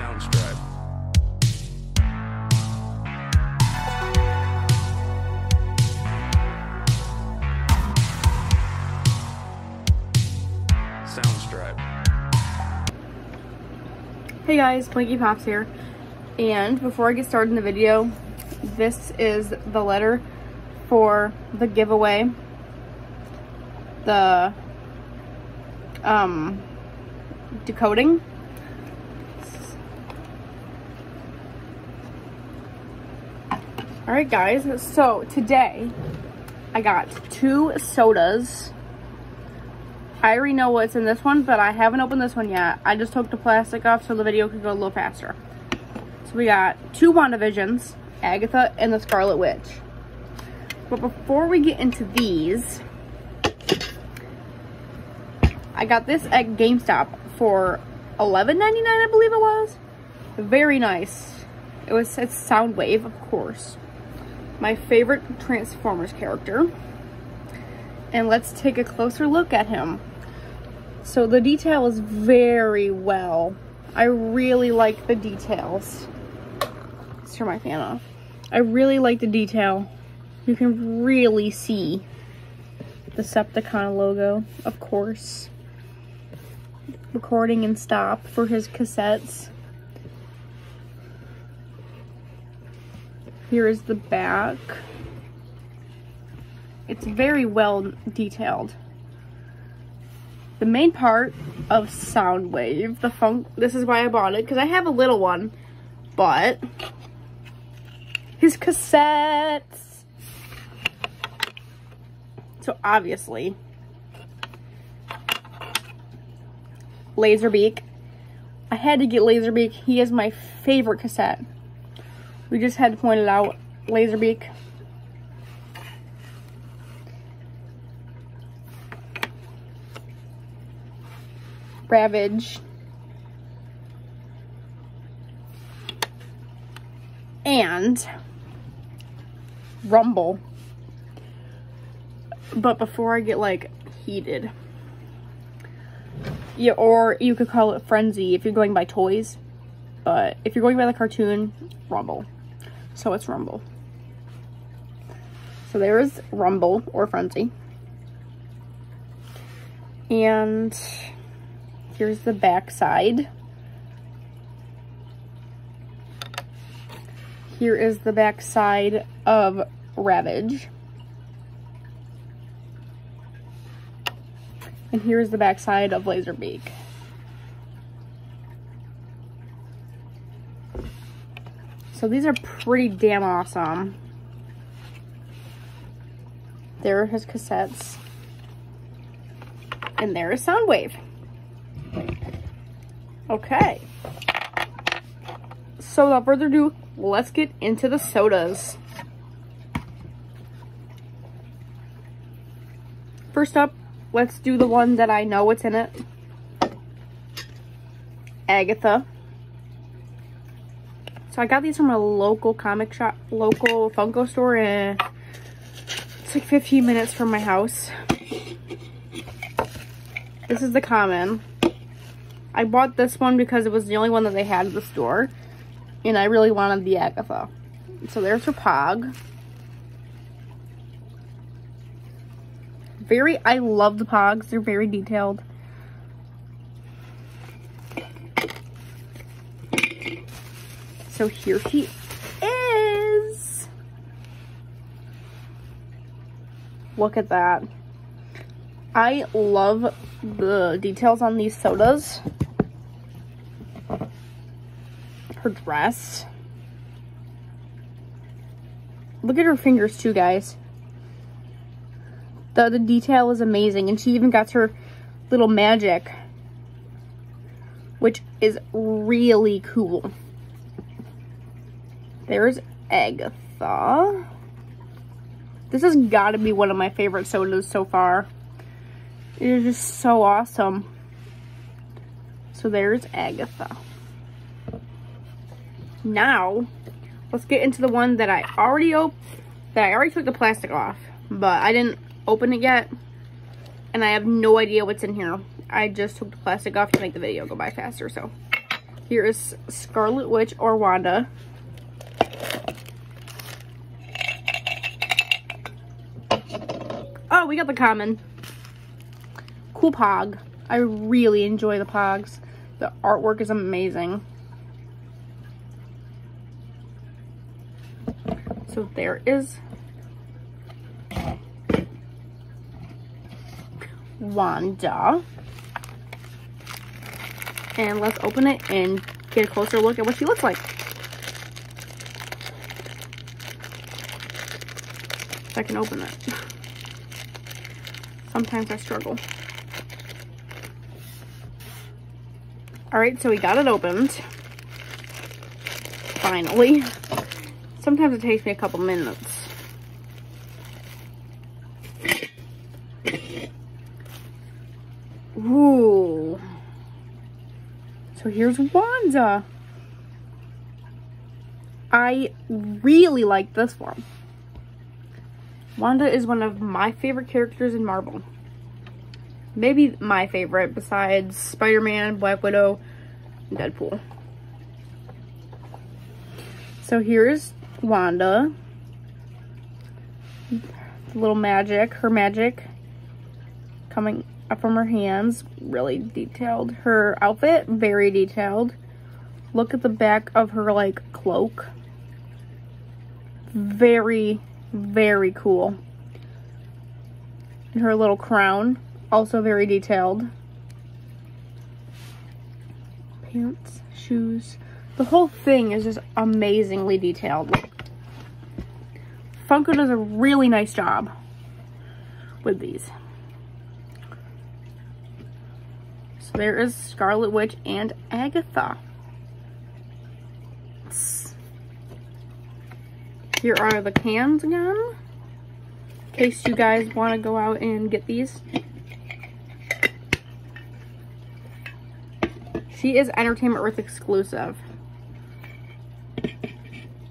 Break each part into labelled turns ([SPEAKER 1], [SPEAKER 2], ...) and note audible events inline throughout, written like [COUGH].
[SPEAKER 1] Soundstripe. Soundstripe.
[SPEAKER 2] Hey guys, Blinky Pops here. And before I get started in the video, this is the letter for the giveaway. The um decoding. Alright guys, so today I got two sodas. I already know what's in this one, but I haven't opened this one yet. I just took the plastic off so the video could go a little faster. So we got two WandaVisions, Agatha and the Scarlet Witch. But before we get into these, I got this at GameStop for $11.99, I believe it was. Very nice. It was it's Soundwave, of course. My favorite Transformers character. And let's take a closer look at him. So the detail is very well. I really like the details. Let's turn my fan off. I really like the detail. You can really see the Decepticon logo, of course. Recording and stop for his cassettes. Here is the back. It's very well detailed. The main part of Soundwave, the funk, this is why I bought it, because I have a little one, but his cassettes. So obviously, Laserbeak. I had to get Laserbeak. He is my favorite cassette. We just had to point it out. Laserbeak. Ravage. And Rumble. But before I get like heated. Yeah, or you could call it Frenzy if you're going by toys. But if you're going by the cartoon, Rumble. So it's Rumble. So there's Rumble or Frenzy. And here's the back side. Here is the back side of Ravage. And here's the back side of Laserbeak. So these are pretty damn awesome. There are his cassettes. And there is Soundwave. Okay. So without further ado, let's get into the sodas. First up, let's do the one that I know what's in it. Agatha. I got these from a local comic shop, local Funko store and it's like 15 minutes from my house. This is the common. I bought this one because it was the only one that they had at the store. And I really wanted the Agatha. So there's her Pog. Very, I love the Pogs. They're very detailed. So here she is. Look at that. I love the details on these sodas. Her dress. Look at her fingers too, guys. The, the detail is amazing. And she even got her little magic. Which is really cool. There's Agatha. This has got to be one of my favorite sodas so far. It is just so awesome. So there's Agatha. Now, let's get into the one that I already opened, that I already took the plastic off, but I didn't open it yet, and I have no idea what's in here. I just took the plastic off to make the video go by faster, so Here is Scarlet Witch or Wanda. We got the common. Cool Pog. I really enjoy the Pogs. The artwork is amazing. So there is Wanda. And let's open it and get a closer look at what she looks like. If I can open it. [LAUGHS] Sometimes I struggle. Alright, so we got it opened. Finally. Sometimes it takes me a couple minutes. Ooh. So here's Wanda. I really like this one. Wanda is one of my favorite characters in Marvel. Maybe my favorite besides Spider-Man, Black Widow, and Deadpool. So here's Wanda. Little magic, her magic coming up from her hands. Really detailed. Her outfit, very detailed. Look at the back of her like cloak. Very, very cool. And her little crown, also very detailed. Pants, shoes. The whole thing is just amazingly detailed. Funko does a really nice job with these. So there is Scarlet Witch and Agatha. Here are the cans again. In case you guys want to go out and get these. She is Entertainment Earth exclusive.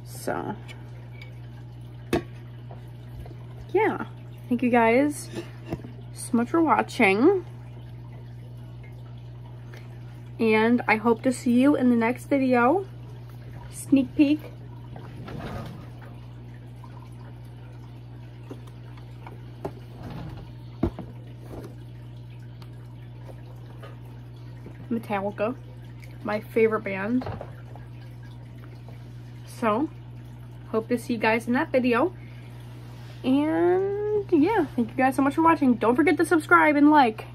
[SPEAKER 2] So, yeah. Thank you guys so much for watching. And I hope to see you in the next video. Sneak peek. Metallica, my favorite band. So, hope to see you guys in that video. And yeah, thank you guys so much for watching. Don't forget to subscribe and like.